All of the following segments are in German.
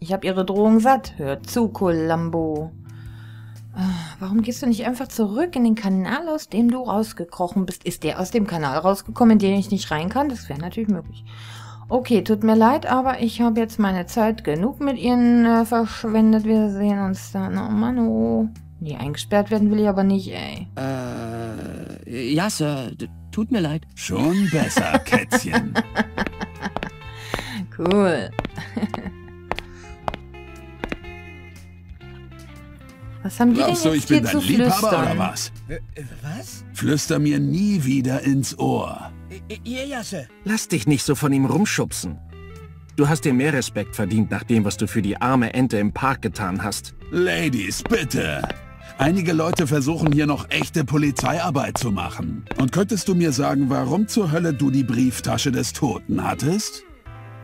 Ich habe Ihre Drohung satt. Hör zu, Columbo. Ah, Warum gehst du nicht einfach zurück in den Kanal, aus dem du rausgekrochen bist? Ist der aus dem Kanal rausgekommen, in den ich nicht rein kann? Das wäre natürlich möglich. Okay, tut mir leid, aber ich habe jetzt meine Zeit genug mit Ihnen äh, verschwendet. Wir sehen uns dann. Oh Mann, oh. Nee, eingesperrt werden will ich aber nicht, ey. Äh, ja, Sir, d- tut mir leid. Schon besser, Kätzchen. Cool. Was haben die Glaubst du, denn ich jetzt bin hier dein zu Liebhaber oder flüstern? was? Äh, Was? Flüster mir nie wieder ins Ohr. Ja, ja, Sir. Lass dich nicht so von ihm rumschubsen. Du hast dir mehr Respekt verdient nach dem, was du für die arme Ente im Park getan hast. Ladies, bitte. Einige Leute versuchen hier noch echte Polizeiarbeit zu machen. Und könntest du mir sagen, warum zur Hölle du die Brieftasche des Toten hattest?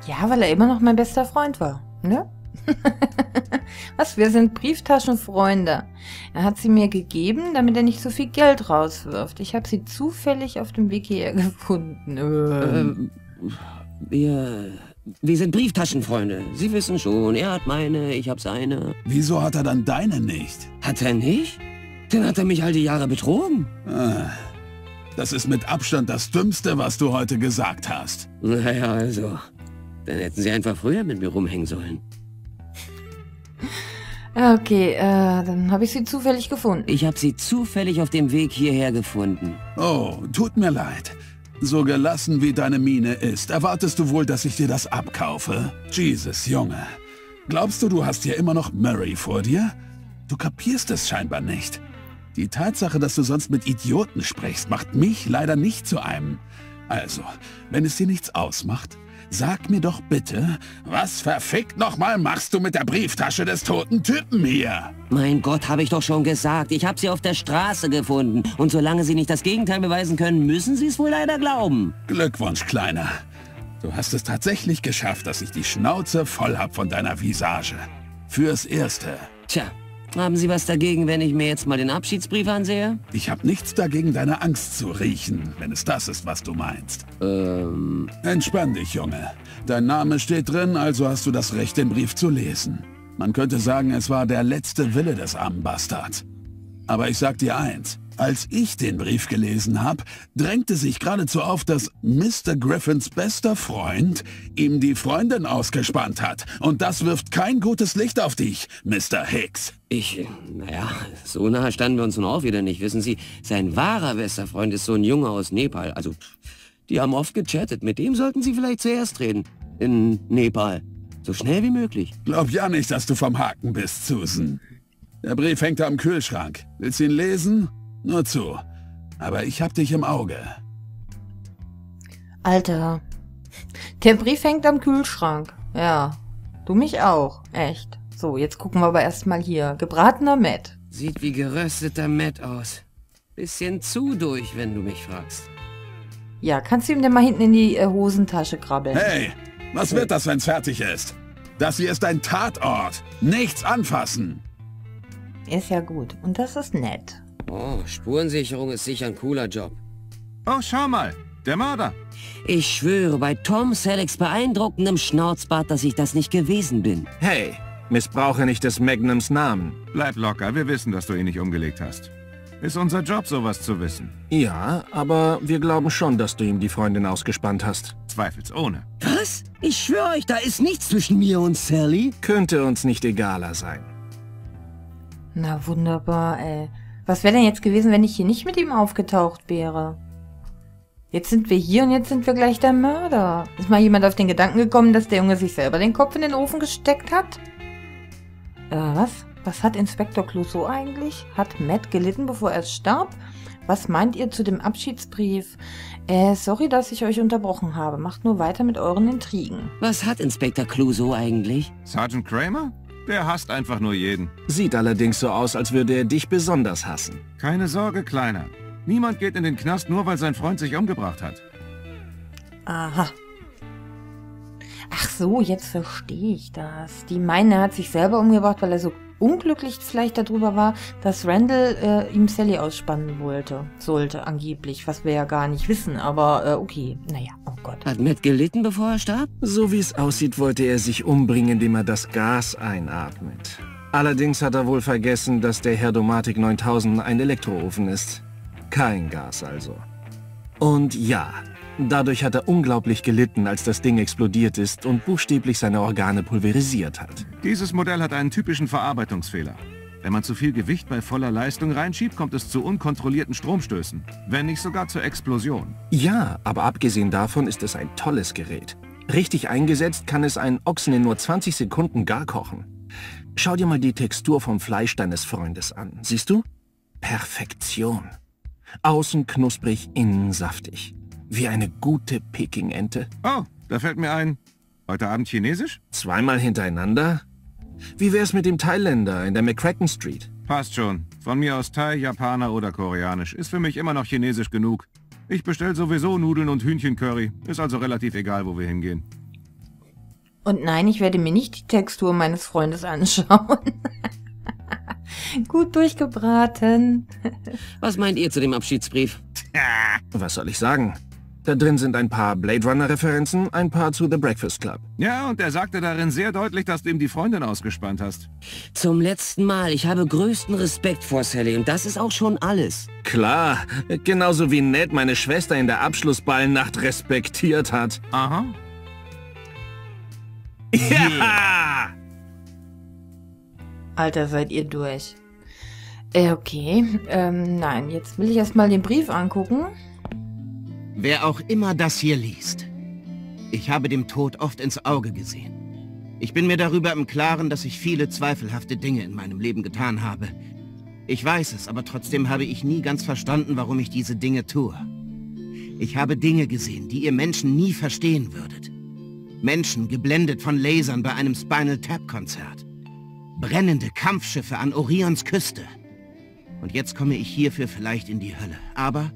Ja, weil er immer noch mein bester Freund war, ne? Was, wir sind Brieftaschenfreunde. Er hat sie mir gegeben, damit er nicht so viel Geld rauswirft. Ich habe sie zufällig auf dem Weg hierher gefunden. Ähm. Wir, wir sind Brieftaschenfreunde. Sie wissen schon, er hat meine, ich hab seine. Wieso hat er dann deine nicht? Hat er nicht? Dann hat er mich all die Jahre betrogen. Ah, das ist mit Abstand das Dümmste, was du heute gesagt hast. Naja, also. Dann hätten sie einfach früher mit mir rumhängen sollen. Okay, äh, dann habe ich sie zufällig gefunden. Ich habe sie zufällig auf dem Weg hierher gefunden. Oh, tut mir leid. So gelassen wie deine Miene ist, erwartest du wohl, dass ich dir das abkaufe? Jesus, Junge. Glaubst du, du hast hier immer noch Murray vor dir? Du kapierst es scheinbar nicht. Die Tatsache, dass du sonst mit Idioten sprichst, macht mich leider nicht zu einem. Also, wenn es dir nichts ausmacht, sag mir doch bitte, was verfickt nochmal machst du mit der Brieftasche des toten Typen hier? Mein Gott, habe ich doch schon gesagt. Ich habe sie auf der Straße gefunden. Und solange sie nicht das Gegenteil beweisen können, müssen sie es wohl leider glauben. Glückwunsch, Kleiner. Du hast es tatsächlich geschafft, dass ich die Schnauze voll hab von deiner Visage. Fürs Erste. Tja, haben Sie was dagegen, wenn ich mir jetzt mal den Abschiedsbrief ansehe? Ich hab nichts dagegen, deine Angst zu riechen, wenn es das ist, was du meinst. Ähm, Entspann dich, Junge. Dein Name steht drin, also hast du das Recht, den Brief zu lesen. Man könnte sagen, es war der letzte Wille des armen Bastards. Aber ich sag dir eins. Als ich den Brief gelesen hab, drängte sich geradezu auf, dass Mr. Griffins bester Freund ihm die Freundin ausgespannt hat. Und das wirft kein gutes Licht auf dich, Mr. Hicks. ich, naja, so nahe standen wir uns nun auch wieder nicht. Wissen Sie, sein wahrer bester Freund ist so ein Junge aus Nepal. Also, die haben oft gechattet. Mit dem sollten Sie vielleicht zuerst reden. In Nepal. So schnell wie möglich. Glaub ja nicht, dass du vom Haken bist, Susan. Der Brief hängt am Kühlschrank. Willst du ihn lesen? Nur zu. Aber ich hab dich im Auge. Alter. Der Brief hängt am Kühlschrank. Ja. Du mich auch. Echt. So, jetzt gucken wir aber erstmal hier. Gebratener Met. Sieht wie gerösteter Matt aus. Bisschen zu durch, wenn du mich fragst. Ja, kannst du ihm denn mal hinten in die äh, Hosentasche krabbeln? Hey, was wird das, wenn's fertig ist? Das hier ist ein Tatort. Nichts anfassen. Ist ja gut. Und das ist nett. Oh, Spurensicherung ist sicher ein cooler Job. Oh, schau mal. Der Mörder. Ich schwöre bei Tom Sellecks beeindruckendem Schnauzbart, dass ich das nicht gewesen bin. Hey, missbrauche nicht des Magnums Namen. Bleib locker. Wir wissen, dass du ihn nicht umgelegt hast. Ist unser Job, sowas zu wissen. Ja, aber wir glauben schon, dass du ihm die Freundin ausgespannt hast. Zweifelsohne. Was? Ich schwöre euch, da ist nichts zwischen mir und Sally. Könnte uns nicht egaler sein. Na wunderbar, ey. Was wäre denn jetzt gewesen, wenn ich hier nicht mit ihm aufgetaucht wäre? Jetzt sind wir hier und jetzt sind wir gleich der Mörder. Ist mal jemand auf den Gedanken gekommen, dass der Junge sich selber den Kopf in den Ofen gesteckt hat? Äh, was? Was hat Inspektor Clouseau eigentlich? Hat Matt gelitten, bevor er starb? Was meint ihr zu dem Abschiedsbrief? Äh, sorry, dass ich euch unterbrochen habe. Macht nur weiter mit euren Intrigen. Was hat Inspektor Clouseau eigentlich? Sergeant Kramer? Der hasst einfach nur jeden. Sieht allerdings so aus, als würde er dich besonders hassen. Keine Sorge, Kleiner. Niemand geht in den Knast nur, weil sein Freund sich umgebracht hat. Aha. So, jetzt verstehe ich das. Die meinen, er hat sich selber umgebracht, weil er so unglücklich vielleicht darüber war, dass Randall äh, ihm Sally ausspannen wollte. Sollte angeblich, was wir ja gar nicht wissen, aber äh, okay. Naja, oh Gott. Hat Matt gelitten, bevor er starb? So wie es aussieht, wollte er sich umbringen, indem er das Gas einatmet. Allerdings hat er wohl vergessen, dass der Herdomatik 9000 ein Elektroofen ist. Kein Gas also. Und ja, dadurch hat er unglaublich gelitten, als das Ding explodiert ist und buchstäblich seine Organe pulverisiert hat. Dieses Modell hat einen typischen Verarbeitungsfehler. Wenn man zu viel Gewicht bei voller Leistung reinschiebt, kommt es zu unkontrollierten Stromstößen. Wenn nicht sogar zur Explosion. Ja, aber abgesehen davon ist es ein tolles Gerät. Richtig eingesetzt kann es einen Ochsen in nur 20 Sekunden gar kochen. Schau dir mal die Textur vom Fleisch deines Freundes an. Siehst du? Perfektion. Außen knusprig, innen saftig. Wie eine gute Peking-Ente. Oh, da fällt mir ein. Heute Abend Chinesisch? Zweimal hintereinander? Wie wär's mit dem Thailänder in der McCracken Street? Passt schon. Von mir aus Thai, Japaner oder Koreanisch. Ist für mich immer noch Chinesisch genug. Ich bestell sowieso Nudeln und Hühnchencurry. Ist also relativ egal, wo wir hingehen. Und nein, ich werde mir nicht die Textur meines Freundes anschauen. Gut durchgebraten. Was meint ihr zu dem Abschiedsbrief? Was soll ich sagen? Da drin sind ein paar Blade Runner-Referenzen, ein paar zu The Breakfast Club. Ja, und er sagte darin sehr deutlich, dass du ihm die Freundin ausgespannt hast. Zum letzten Mal. Ich habe größten Respekt vor Sally und das ist auch schon alles. Klar, genauso wie Ned meine Schwester in der Abschlussballnacht respektiert hat. Aha. Ja! Alter, seid ihr durch. Äh, okay. Ähm, nein, jetzt will ich erstmal den Brief angucken. Wer auch immer das hier liest. Ich habe dem Tod oft ins Auge gesehen. Ich bin mir darüber im Klaren, dass ich viele zweifelhafte Dinge in meinem Leben getan habe. Ich weiß es, aber trotzdem habe ich nie ganz verstanden, warum ich diese Dinge tue. Ich habe Dinge gesehen, die ihr Menschen nie verstehen würdet. Menschen geblendet von Lasern bei einem Spinal Tap Konzert. Brennende Kampfschiffe an Orions Küste. Und jetzt komme ich hierfür vielleicht in die Hölle. Aber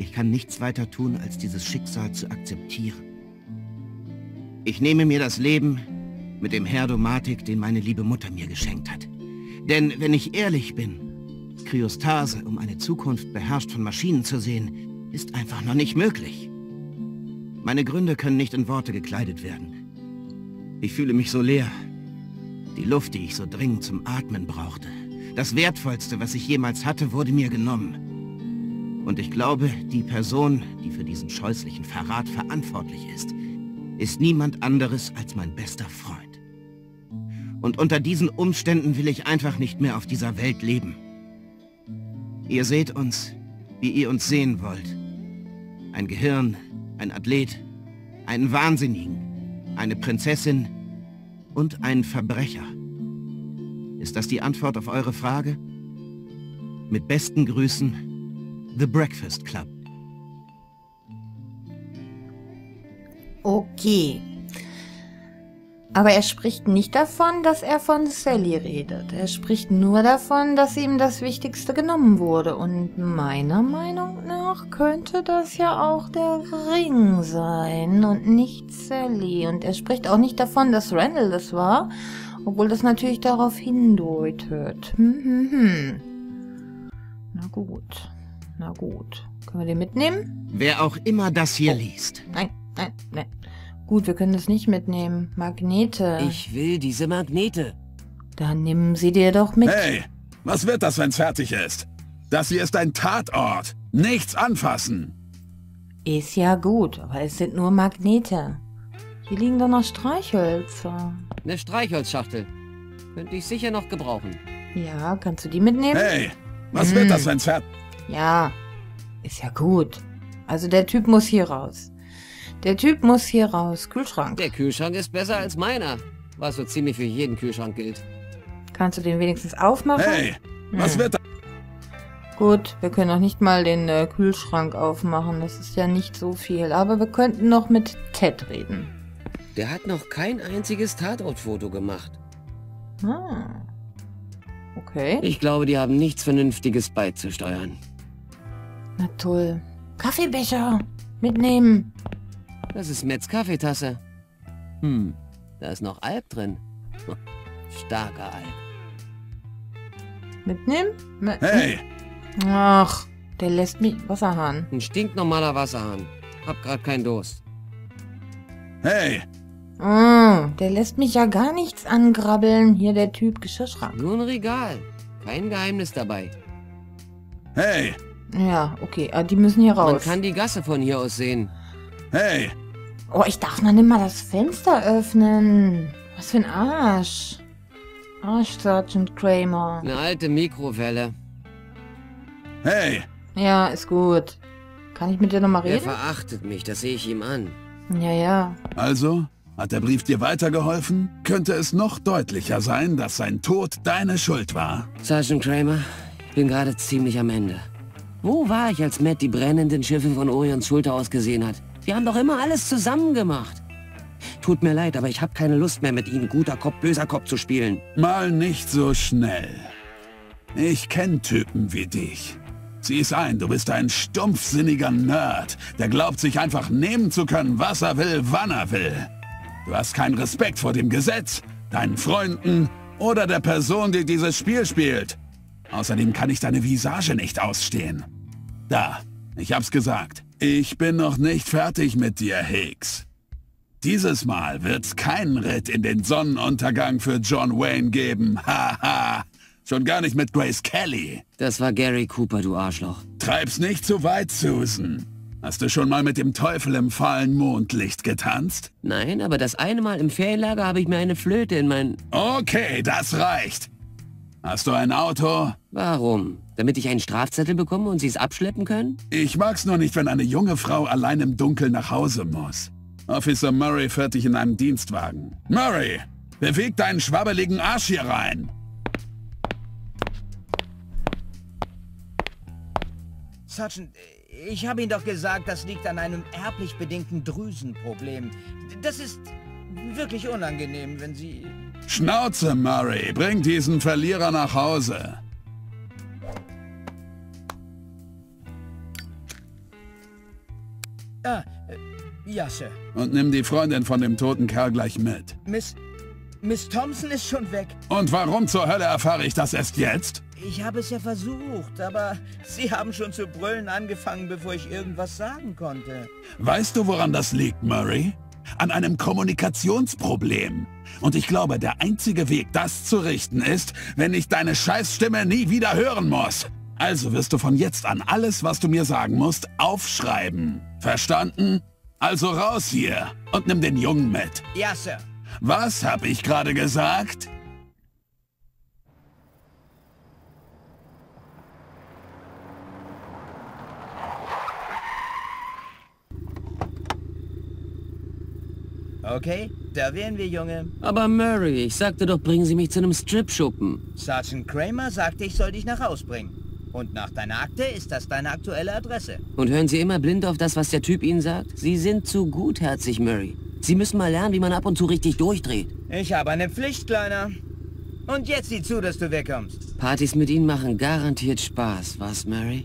ich kann nichts weiter tun, als dieses Schicksal zu akzeptieren. Ich nehme mir das Leben mit dem Herdomatik, den meine liebe Mutter mir geschenkt hat. Denn wenn ich ehrlich bin, Kryostase, um eine Zukunft beherrscht von Maschinen zu sehen, ist einfach noch nicht möglich. Meine Gründe können nicht in Worte gekleidet werden. Ich fühle mich so leer. Die Luft, die ich so dringend zum Atmen brauchte. Das Wertvollste, was ich jemals hatte, wurde mir genommen. Und ich glaube, die Person, die für diesen scheußlichen Verrat verantwortlich ist, ist niemand anderes als mein bester Freund. Und unter diesen Umständen will ich einfach nicht mehr auf dieser Welt leben. Ihr seht uns, wie ihr uns sehen wollt. Ein Gehirn, ein Athlet, einen Wahnsinnigen, eine Prinzessin und einen Verbrecher. Ist das die Antwort auf eure Frage? Mit besten Grüßen, The Breakfast Club. Okay. Aber er spricht nicht davon, dass er von Sally redet. Er spricht nur davon, dass ihm das Wichtigste genommen wurde. Und meiner Meinung nach könnte das ja auch der Ring sein und nicht Sally. Und er spricht auch nicht davon, dass Randall das war, obwohl das natürlich darauf hindeutet. Hm, hm, hm. Na gut, na gut. Können wir den mitnehmen? Wer auch immer das hier liest. Nein, nein, nein. Gut, wir können das nicht mitnehmen. Magnete. Ich will diese Magnete. Dann nimm sie dir doch mit. Hey, was wird das, wenn's fertig ist? Das hier ist ein Tatort. Nichts anfassen. Ist ja gut, aber es sind nur Magnete. Hier liegen doch noch Streichhölzer. Eine Streichholzschachtel. Könnte ich sicher noch gebrauchen. Ja, kannst du die mitnehmen? Hey, was Hm. wird das, wenn's fertig Ja, ist ja gut. Also der Typ muss hier raus. Der Typ muss hier raus. Kühlschrank. Der Kühlschrank ist besser als meiner. Was so ziemlich für jeden Kühlschrank gilt. Kannst du den wenigstens aufmachen? Hey, was Hm. wird das? Gut, wir können auch nicht mal den äh, Kühlschrank aufmachen. Das ist ja nicht so viel. Aber wir könnten noch mit Ted reden. Der hat noch kein einziges Tatortfoto gemacht. Ah. Okay. Ich glaube, die haben nichts Vernünftiges beizusteuern. Na toll. Kaffeebecher. Mitnehmen. Das ist Mets Kaffeetasse. Hm, da ist noch Alk drin. Starker Alk. Mitnehmen? Mit Hey, Ach, der lässt mich... Wasserhahn. Ein stinknormaler Wasserhahn. Hab grad keinen Durst. hey, Oh, der lässt mich ja gar nichts angrabbeln. Hier der Typ Geschirrschrank. Nur ein Regal. Kein Geheimnis dabei. hey, Ja, okay. ah, Die müssen hier Man raus. kann die Gasse von hier aus sehen. hey. Oh, ich darf noch nicht mal das Fenster öffnen. Was für ein Arsch. Arsch, Sergeant Kramer. Eine alte Mikrowelle. Hey, Ja, ist gut. Kann ich mit dir nochmal Er reden? verachtet mich, das sehe ich ihm an. Ja, ja. also, hat der Brief dir weitergeholfen? Könnte es noch deutlicher sein, dass sein Tod deine Schuld war? Sergeant Kramer, ich bin gerade ziemlich am Ende. Wo war ich, als Matt die brennenden Schiffe von Orions Schulter aus gesehen hat? Wir haben doch immer alles zusammen gemacht. Tut mir leid, aber ich habe keine Lust mehr, mit Ihnen guter Kopf, böser Kopf zu spielen. Mal nicht so schnell. Ich kenn Typen wie dich. Sieh's ein, du bist ein stumpfsinniger Nerd, der glaubt, sich einfach nehmen zu können, was er will, wann er will. Du hast keinen Respekt vor dem Gesetz, deinen Freunden oder der Person, die dieses Spiel spielt. Außerdem kann ich deine Visage nicht ausstehen. Da, ich hab's gesagt. Ich bin noch nicht fertig mit dir, Hicks. Dieses Mal wird's keinen Ritt in den Sonnenuntergang für John Wayne geben. Haha. Schon gar nicht mit Grace Kelly. Das war Gary Cooper, du Arschloch. Treib's nicht zu weit, Susan. Hast du schon mal mit dem Teufel im fahlen Mondlicht getanzt? Nein, aber das eine Mal im Ferienlager habe ich mir eine Flöte in mein... Okay, das reicht. Hast du ein Auto? Warum? Damit ich einen Strafzettel bekomme und Sie es abschleppen können? Ich mag's nur nicht, wenn eine junge Frau allein im Dunkeln nach Hause muss. Officer Murray fährt dich in einem Dienstwagen. Murray, beweg deinen schwabbeligen Arsch hier rein. Sergeant, ich habe Ihnen doch gesagt, das liegt an einem erblich bedingten Drüsenproblem. Das ist wirklich unangenehm, wenn Sie... Schnauze, Murray, bring diesen Verlierer nach Hause. Ah, äh, ja, Sir. Und nimm die Freundin von dem toten Kerl gleich mit. Miss... Miss Thompson ist schon weg. Und warum zur Hölle erfahre ich das erst jetzt? Ich habe es ja versucht, aber Sie haben schon zu brüllen angefangen, bevor ich irgendwas sagen konnte. Weißt du, woran das liegt, Murray? An einem Kommunikationsproblem. Und ich glaube, der einzige Weg, das zu richten, ist, wenn ich deine Scheißstimme nie wieder hören muss. Also wirst du von jetzt an alles, was du mir sagen musst, aufschreiben. Verstanden? Also raus hier und nimm den Jungen mit. Ja, Sir. Was hab ich gerade gesagt? Okay, da wären wir, Junge. Aber Murray, ich sagte doch, bringen Sie mich zu einem Strip-Schuppen. Sergeant Kramer sagte, ich soll dich nach Haus bringen. Und nach deiner Akte ist das deine aktuelle Adresse. Und hören Sie immer blind auf das, was der Typ Ihnen sagt? Sie sind zu gutherzig, Murray. Sie müssen mal lernen, wie man ab und zu richtig durchdreht. Ich habe eine Pflicht, Kleiner. Und jetzt sieh zu, dass du wegkommst. Partys mit Ihnen machen garantiert Spaß, was, Murray?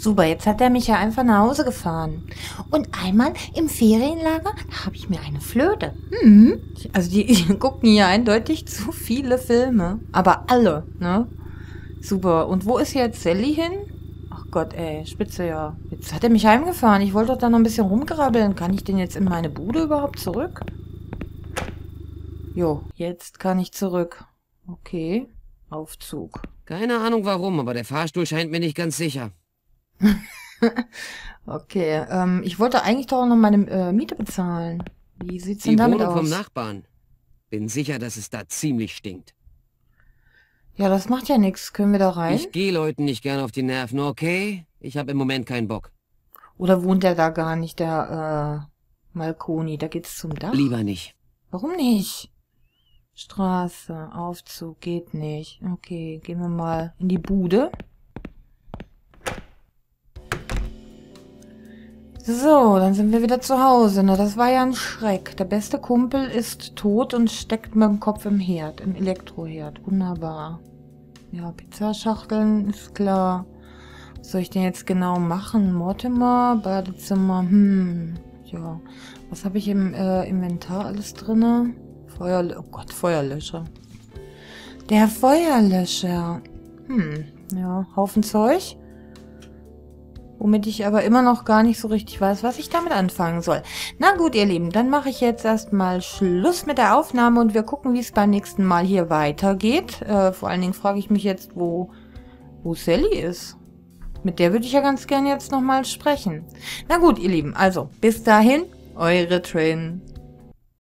Super, jetzt hat er mich ja einfach nach Hause gefahren. Und einmal im Ferienlager, habe ich mir eine Flöte. Hm. Also die, die gucken hier eindeutig zu viele Filme. Aber alle, ne? Super. Und wo ist jetzt Sally hin? Ach Gott, ey, spitze ja. Jetzt hat er mich heimgefahren. Ich wollte doch da noch ein bisschen rumgrabbeln. Kann ich denn jetzt in meine Bude überhaupt zurück? Jo, jetzt kann ich zurück. Okay. Aufzug. Keine Ahnung warum, aber der Fahrstuhl scheint mir nicht ganz sicher. Okay, ähm, ich wollte eigentlich doch noch meine äh, Miete bezahlen. Wie sieht's denn Die damit Wohnung aus? vom Nachbarn. Bin sicher, dass es da ziemlich stinkt. ja, das macht ja nichts. Können wir da rein? Ich gehe Leuten nicht gern auf die Nerven, okay? Ich habe im Moment keinen Bock. Oder wohnt der da gar nicht, der äh, Malkoni? Da geht's zum Dach. Lieber nicht. Warum nicht? Straße, Aufzug, geht nicht. Okay, gehen wir mal in die Bude. So, dann sind wir wieder zu Hause. Na, das war ja ein Schreck. Der beste Kumpel ist tot und steckt mit dem Kopf im Herd, im Elektroherd. Wunderbar. Ja, Pizzaschachteln ist klar. Was soll ich denn jetzt genau machen? Mortimer, Badezimmer, hm, ja. Was habe ich im äh, Inventar alles drinne? Feuer... Oh Gott, Feuerlöscher. Der Feuerlöscher. Hm, ja, Haufen Zeug. Womit ich aber immer noch gar nicht so richtig weiß, was ich damit anfangen soll. Na gut, ihr Lieben, dann mache ich jetzt erstmal Schluss mit der Aufnahme und wir gucken, wie es beim nächsten Mal hier weitergeht. Äh, vor allen Dingen frage ich mich jetzt, wo, wo Sally ist. Mit der würde ich ja ganz gern jetzt nochmal sprechen. Na gut, ihr Lieben, also bis dahin, eure Trin.